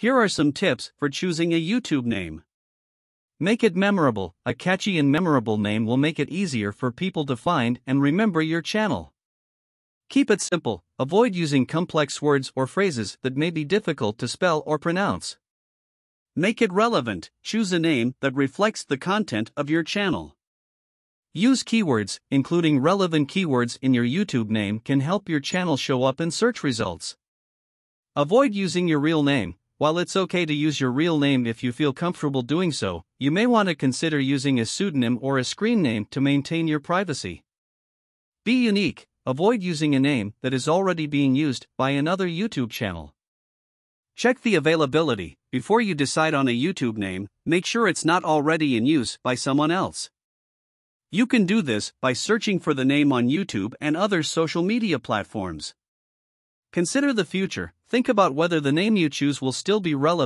Here are some tips for choosing a YouTube name. Make it memorable. A catchy and memorable name will make it easier for people to find and remember your channel. Keep it simple, avoid using complex words or phrases that may be difficult to spell or pronounce. Make it relevant, choose a name that reflects the content of your channel. Use keywords, including relevant keywords in your YouTube name, can help your channel show up in search results. Avoid using your real name. While it's okay to use your real name if you feel comfortable doing so, you may want to consider using a pseudonym or a screen name to maintain your privacy. Be unique, avoid using a name that is already being used by another YouTube channel. Check the availability. Before you decide on a YouTube name, make sure it's not already in use by someone else. You can do this by searching for the name on YouTube and other social media platforms. Consider the future, think about whether the name you choose will still be relevant